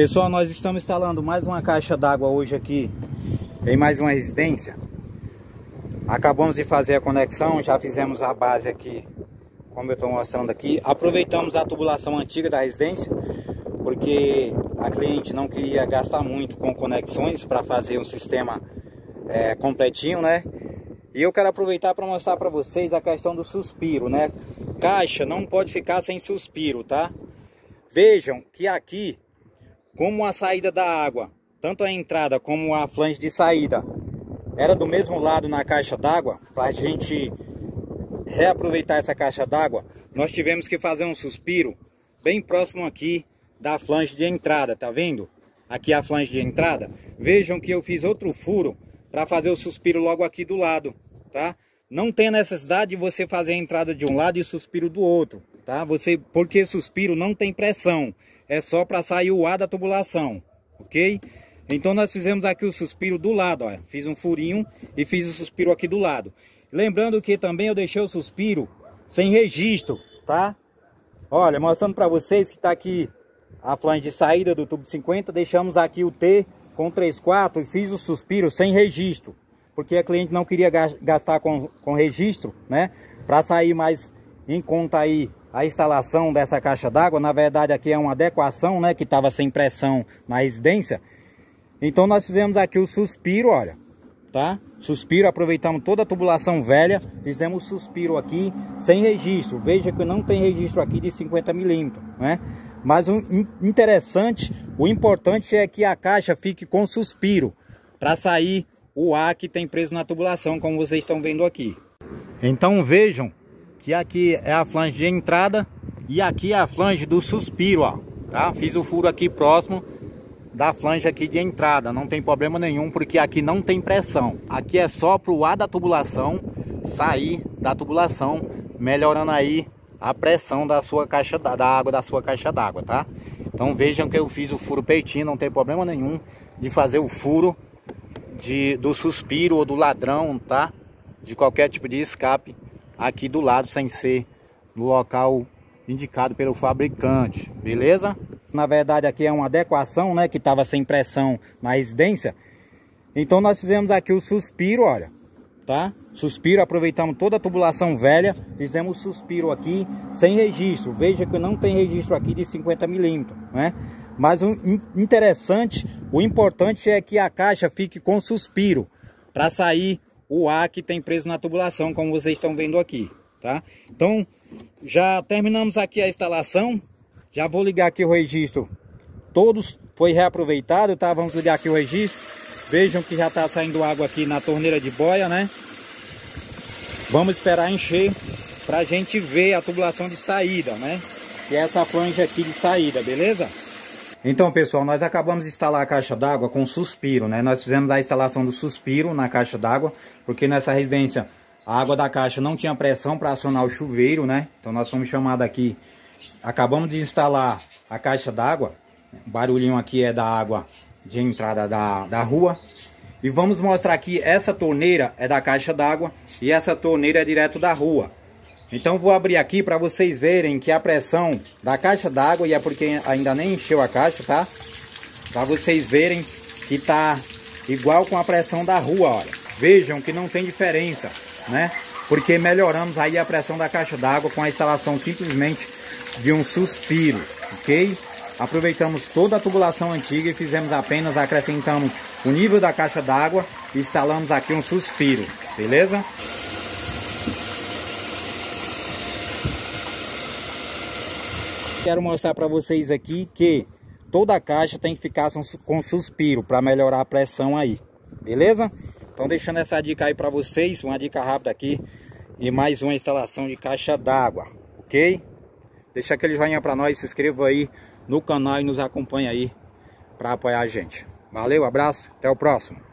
Pessoal, nós estamos instalando mais uma caixa d'água hoje aqui em mais uma residência. Acabamos de fazer a conexão, já fizemos a base aqui, como eu estou mostrando aqui. Aproveitamos a tubulação antiga da residência, porque a cliente não queria gastar muito com conexões para fazer um sistema é, completinho, né? E eu quero aproveitar para mostrar para vocês a questão do suspiro, né? Caixa não pode ficar sem suspiro, tá? Vejam que aqui, como a saída da água, tanto a entrada como a flange de saída, era do mesmo lado na caixa d'água, para a gente reaproveitar essa caixa d'água, nós tivemos que fazer um suspiro bem próximo aqui da flange de entrada, tá vendo? Aqui a flange de entrada. Vejam que eu fiz outro furo para fazer o suspiro logo aqui do lado, tá? Não tem necessidade de você fazer a entrada de um lado e o suspiro do outro, tá? Você, porque suspiro não tem pressão, é só para sair o ar da tubulação, ok? Então nós fizemos aqui o suspiro do lado, ó. Fiz um furinho e fiz o suspiro aqui do lado. Lembrando que também eu deixei o suspiro sem registro, tá? Olha, mostrando para vocês que está aqui a flange de saída do tubo 50, deixamos aqui o T com 3,4 e fiz o suspiro sem registro, porque a cliente não queria gastar com, com registro, né? Para sair mais em conta aí a instalação dessa caixa d'água, na verdade aqui é uma adequação, né? Que estava sem pressão na residência. Então nós fizemos aqui o suspiro, olha, tá? Suspiro, aproveitamos toda a tubulação velha, fizemos suspiro aqui sem registro. Veja que não tem registro aqui de 50 milímetros, né? Mas o interessante, o importante é que a caixa fique com suspiro para sair o ar que tem preso na tubulação, como vocês estão vendo aqui. Então vejam que aqui é a flange de entrada e aqui é a flange do suspiro, ó, tá? Fiz o furo aqui próximo da flange aqui de entrada, não tem problema nenhum, porque aqui não tem pressão. Aqui é só para o ar da tubulação sair da tubulação, melhorando aí a pressão da sua caixa da, da água da sua caixa d'água, tá? Então vejam que eu fiz o furo peitinho, não tem problema nenhum de fazer o furo de, do suspiro ou do ladrão, tá? De qualquer tipo de escape aqui do lado, sem ser no local indicado pelo fabricante, beleza? Na verdade aqui é uma adequação, né? Que estava sem pressão na residência. Então nós fizemos aqui o suspiro, olha tá? Suspiro, aproveitamos toda a tubulação velha, fizemos suspiro aqui sem registro. Veja que não tem registro aqui de 50 milímetros, né? Mas o interessante, o importante é que a caixa fique com suspiro para sair o ar que tem preso na tubulação, como vocês estão vendo aqui, tá? Então, já terminamos aqui a instalação. Já vou ligar aqui o registro. Todos foi reaproveitado, tá? Vamos ligar aqui o registro. Vejam que já está saindo água aqui na torneira de boia, né? Vamos esperar encher para a gente ver a tubulação de saída, né? Que é essa flange aqui de saída, beleza? Então, pessoal, nós acabamos de instalar a caixa d'água com suspiro, né? Nós fizemos a instalação do suspiro na caixa d'água, porque nessa residência a água da caixa não tinha pressão para acionar o chuveiro, né? Então nós fomos chamados aqui, acabamos de instalar a caixa d'água. O barulhinho aqui é da água de entrada da, da rua. E vamos mostrar aqui, essa torneira é da caixa d'água e essa torneira é direto da rua. Então vou abrir aqui para vocês verem que a pressão da caixa d'água, e é porque ainda nem encheu a caixa, tá? Para vocês verem que tá igual com a pressão da rua, olha. Vejam que não tem diferença, né? Porque melhoramos aí a pressão da caixa d'água com a instalação simplesmente de um suspiro, ok? Aproveitamos toda a tubulação antiga e fizemos apenas acrescentando o nível da caixa d'água e instalamos aqui um suspiro, beleza? Quero mostrar para vocês aqui que toda a caixa tem que ficar com suspiro para melhorar a pressão aí, beleza? Então deixando essa dica aí para vocês, uma dica rápida aqui e mais uma instalação de caixa d'água, ok? Deixa aquele joinha para nós, se inscreva aí no canal e nos acompanha aí para apoiar a gente. Valeu, abraço, até o próximo.